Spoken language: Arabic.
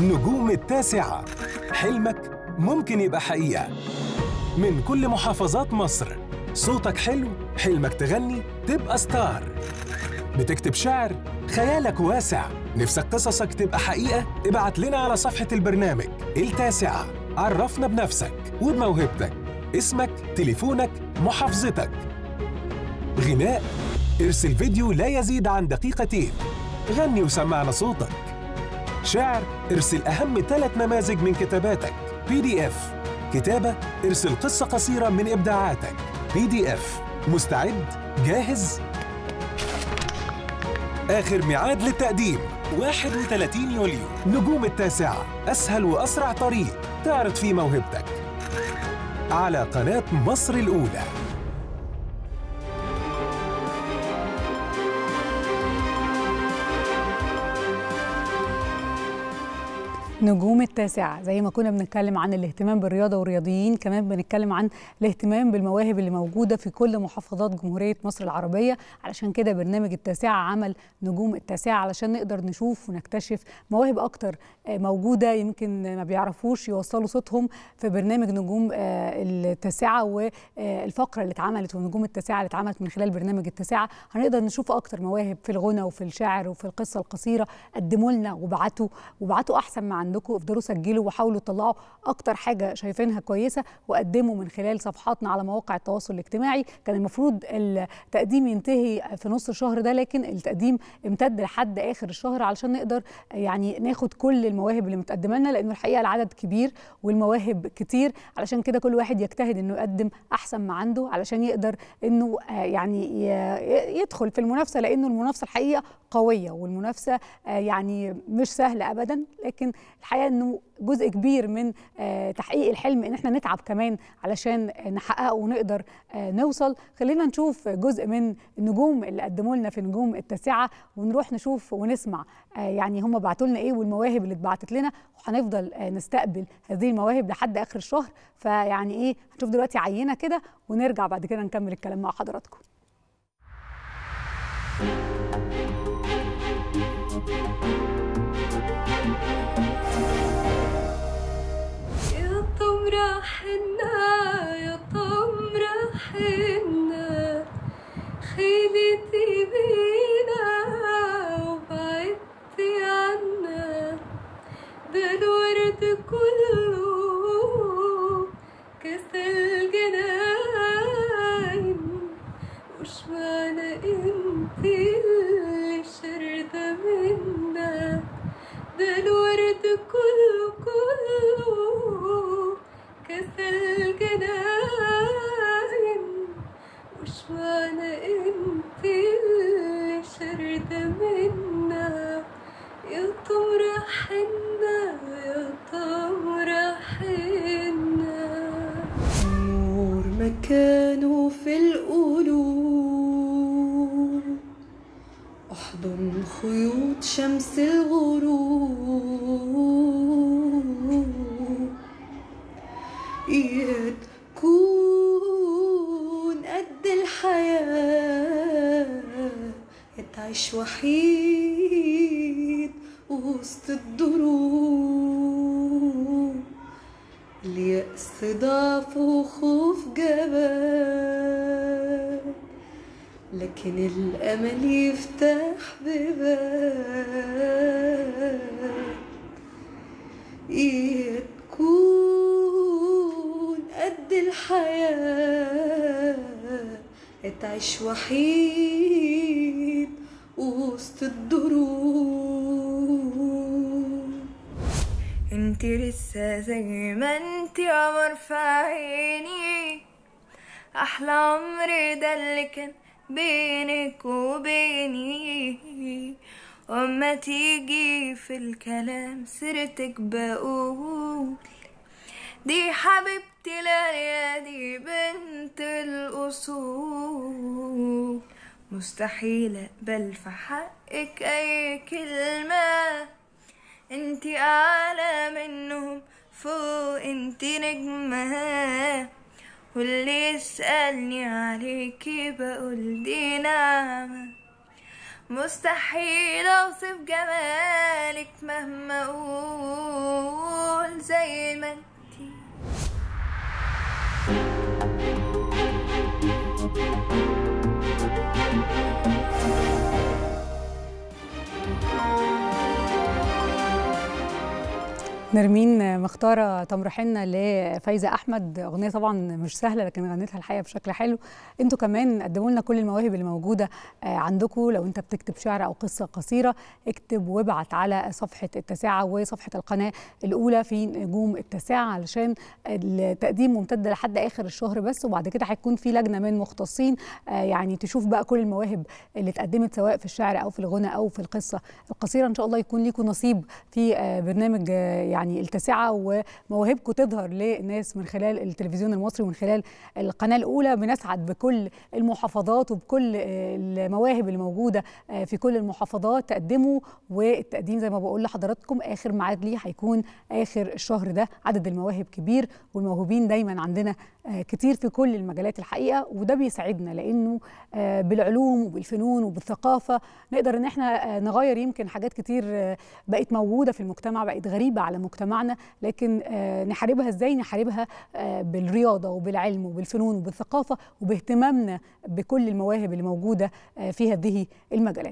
نجوم التاسعة. حلمك ممكن يبقى حقيقة. من كل محافظات مصر صوتك حلو حلمك تغني تبقى ستار. بتكتب شعر خيالك واسع. نفسك قصصك تبقى حقيقة ابعت لنا على صفحة البرنامج التاسعة. عرفنا بنفسك وبموهبتك. اسمك تليفونك محافظتك. غناء. ارسل فيديو لا يزيد عن دقيقتين. غني وسمعنا صوتك. شعر ارسل أهم ثلاث نماذج من كتاباتك. PDF كتابة ارسل قصة قصيرة من إبداعاتك. PDF مستعد؟ جاهز؟ آخر ميعاد للتقديم. 31 يوليو. نجوم التاسعة. أسهل وأسرع طريق. تعرض فيه موهبتك. على قناة مصر الأولى. نجوم التاسعة. زي ما كنا بنتكلم عن الاهتمام بالرياضة والرياضيين كمان بنتكلم عن الاهتمام بالمواهب اللي موجودة في كل محافظات جمهورية مصر العربية. علشان كده برنامج التاسعة عمل نجوم التاسعة علشان نقدر نشوف ونكتشف مواهب أكتر موجودة يمكن ما بيعرفوش يوصلوا صوتهم في برنامج نجوم التاسعة والفقرة اللي اتعملت ونجوم التاسعة اللي اتعملت من خلال برنامج التاسعة. هنقدر نشوف أكتر مواهب في الغنى وفي الشعر وفي القصة القصيرة. قدموا لنا وبعتوا وبعتوا أحسن ما عندكم افضلوا سجلوا وحاولوا تطلعوا أكتر حاجة شايفينها كويسة وقدموا من خلال صفحاتنا على مواقع التواصل الاجتماعي. كان المفروض التقديم ينتهي في نص الشهر ده لكن التقديم امتد لحد آخر الشهر علشان نقدر يعني ناخد كل المواهب اللي متقدمة لنا لأنه الحقيقة العدد كبير والمواهب كتير. علشان كده كل واحد يجتهد إنه يقدم أحسن ما عنده علشان يقدر إنه يعني يدخل في المنافسة لأنه المنافسة الحقيقة قوية والمنافسة يعني مش سهلة ابدا لكن الحقيقة إنه جزء كبير من تحقيق الحلم إن إحنا نتعب كمان علشان نحققه ونقدر نوصل. خلينا نشوف جزء من النجوم اللي قدموا لنا في نجوم التاسعة ونروح نشوف ونسمع يعني هم بعتوا لنا إيه والمواهب اللي اتبعتت لنا وهنفضل نستقبل هذه المواهب لحد آخر الشهر. فيعني إيه هنشوف دلوقتي عينة كده ونرجع بعد كده نكمل الكلام مع حضراتكم. تمرة حنا يا تمرة حنا خيلتي بينا وبعدتي عنا. ده الورد كله كسل حنا يا تمرة حنا نور مكانه في القلوب. أحضن خيوط شمس الغروب. تكون قد الحياة. يا تعيش وحيد وسط الدروب. اليأس ضعف وخوف جبال لكن الأمل يفتح بيبان يا تكون قد الحياة. تعيش وحيد وسط الدروب. انتي لسه زي ما انتي قمر في عيني أحلى عمر ده اللي كان بينك وبيني. وما تيجي في الكلام سيرتك بقول دي حبيبتي ليا دي بنت الأصول. مستحيل أقبل في حقك أي كلمة. انتي أعلى منهم فوق انتي نجمة. واللي يسألني عليكي بقول دي نعمة. مستحيل أوصف جمالك مهما أقول نرمين مختارة تمر حنه لفايزة أحمد. أغنية طبعا مش سهلة لكن غنيتها الحقيقة بشكل حلو. أنتوا كمان قدموا لنا كل المواهب اللي موجودة عندكم. لو انت بتكتب شعر أو قصة قصيرة اكتب وابعت على صفحة التاسعه وصفحة القناة الأولى في نجوم التاسعه علشان التقديم ممتد لحد آخر الشهر بس. وبعد كده هيكون في لجنة من مختصين يعني تشوف بقى كل المواهب اللي اتقدمت سواء في الشعر أو في الغنى أو في القصة القصيرة. إن شاء الله يكون ليكم نصيب في برنامج يعني يعني التاسعة ومواهبكم تظهر للناس من خلال التلفزيون المصري ومن خلال القناة الأولى بنسعد بكل المحافظات وبكل المواهب اللي موجودة في كل المحافظات. تقدموا والتقديم زي ما بقول لحضراتكم آخر ميعاد ليه هيكون آخر الشهر ده. عدد المواهب كبير والموهوبين دايما عندنا كتير في كل المجالات الحقيقة وده بيساعدنا لأنه بالعلوم وبالفنون وبالثقافة نقدر إن إحنا نغير يمكن حاجات كتير بقت موجودة في المجتمع بقت غريبة على مجتمعنا لكن نحاربها إزاي؟ نحاربها بالرياضة وبالعلم وبالفنون وبالثقافة وباهتمامنا بكل المواهب اللي موجودة في هذه المجالات.